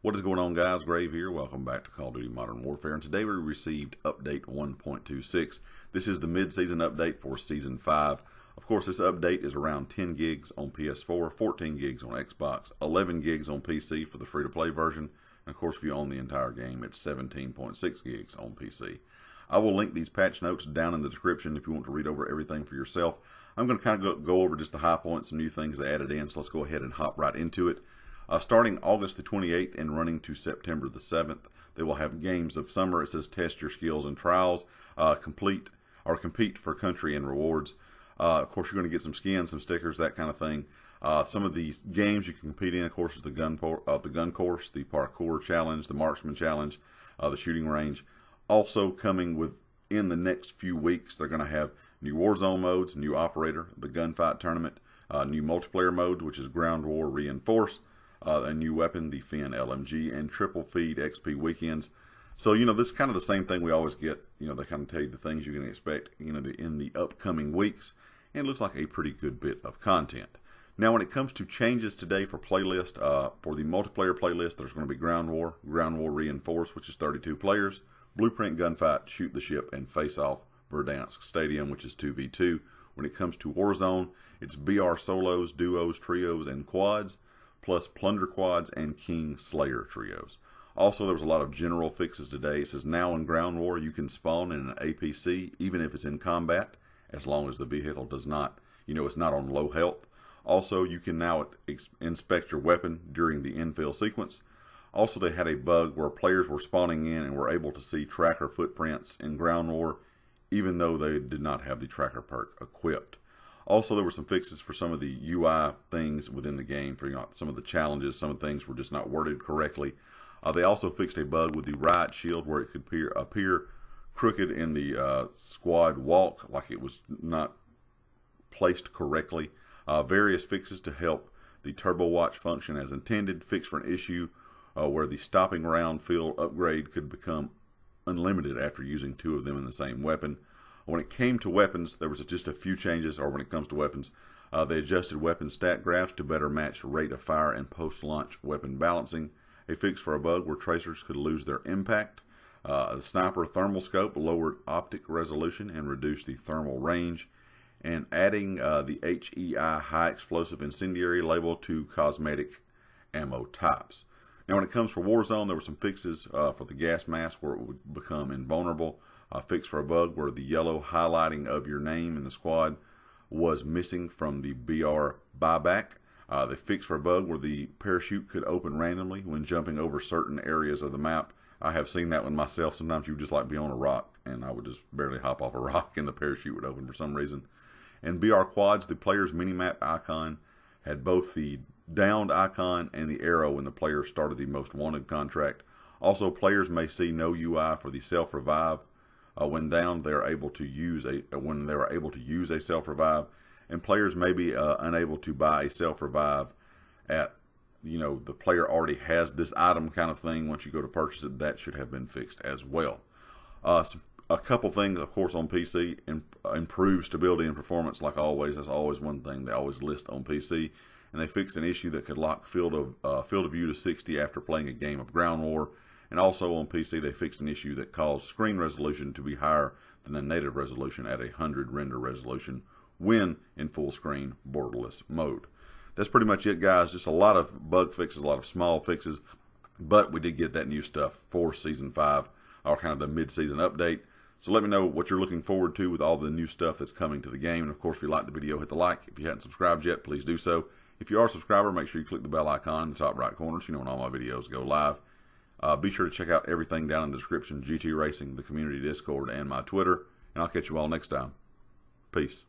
What is going on guys? Grave here. Welcome back to Call of Duty Modern Warfare. And today we received update 1.26. This is the mid-season update for Season 5. Of course, this update is around 10 gigs on PS4, 14 gigs on Xbox, 11 gigs on PC for the free-to-play version, and of course, if you own the entire game, it's 17.6 gigs on PC. I will link these patch notes down in the description if you want to read over everything for yourself. I'm going to kind of go, go over just the high points, some new things they added in, so let's go ahead and hop right into it. Uh, starting August the 28th and running to September the 7th, they will have games of summer. It says test your skills and trials, uh, complete or compete for country and rewards. Uh, of course, you're going to get some skins, some stickers, that kind of thing. Uh, some of these games you can compete in, of course, is the gun uh, the gun course, the parkour challenge, the marksman challenge, uh, the shooting range. Also coming within the next few weeks, they're going to have new Warzone modes, new operator, the gunfight tournament, new multiplayer mode, which is ground war reinforced uh, a new weapon, the Finn LMG, and triple feed XP weekends. So, you know, this is kind of the same thing we always get. You know, they kind of tell you the things you can expect, you know, in the upcoming weeks. And it looks like a pretty good bit of content. Now, when it comes to changes today for playlist, uh, for the multiplayer playlist, there's going to be Ground War, Ground War Reinforced, which is 32 players, Blueprint Gunfight, Shoot the Ship, and Face Off Verdansk Stadium, which is 2v2. When it comes to Warzone, it's BR solos, duos, trios, and quads plus Plunder Quads and King Slayer trios. Also, there was a lot of general fixes today. It says now in Ground War, you can spawn in an APC even if it's in combat, as long as the vehicle does not, you know, it's not on low health. Also, you can now inspect your weapon during the infill sequence. Also, they had a bug where players were spawning in and were able to see tracker footprints in Ground War, even though they did not have the tracker perk equipped. Also, there were some fixes for some of the UI things within the game. For you know, some of the challenges, some things were just not worded correctly. Uh, they also fixed a bug with the riot shield where it could appear, appear crooked in the uh, squad walk, like it was not placed correctly. Uh, various fixes to help the turbo watch function as intended. Fix for an issue uh, where the stopping round field upgrade could become unlimited after using two of them in the same weapon. When it came to weapons, there was just a few changes, or when it comes to weapons, uh, they adjusted weapon stat graphs to better match rate of fire and post-launch weapon balancing. A fix for a bug where tracers could lose their impact. Uh, the sniper thermal scope lowered optic resolution and reduced the thermal range. And adding uh, the HEI high explosive incendiary label to cosmetic ammo types. Now, when it comes for Warzone, there were some fixes uh, for the gas mask where it would become invulnerable a fix for a bug where the yellow highlighting of your name in the squad was missing from the BR buyback. Uh, the fix for a bug where the parachute could open randomly when jumping over certain areas of the map. I have seen that one myself. Sometimes you would just like be on a rock and I would just barely hop off a rock and the parachute would open for some reason. And BR quads, the player's minimap icon had both the downed icon and the arrow when the player started the most wanted contract. Also, players may see no UI for the self revive uh, when down, they're able to use a when they're able to use a self revive, and players may be uh, unable to buy a self revive at you know the player already has this item kind of thing. Once you go to purchase it, that should have been fixed as well. Uh, some, a couple things, of course, on PC improve stability and performance. Like always, that's always one thing they always list on PC. And they fixed an issue that could lock field of uh, field of view to 60 after playing a game of ground war and also on PC, they fixed an issue that caused screen resolution to be higher than the native resolution at a 100 render resolution when in full screen borderless mode. That's pretty much it, guys. Just a lot of bug fixes, a lot of small fixes, but we did get that new stuff for Season 5, or kind of the mid-season update. So let me know what you're looking forward to with all the new stuff that's coming to the game. And of course, if you like the video, hit the like. If you haven't subscribed yet, please do so. If you are a subscriber, make sure you click the bell icon in the top right corner so you know when all my videos go live. Uh, be sure to check out everything down in the description GT Racing, the community Discord, and my Twitter. And I'll catch you all next time. Peace.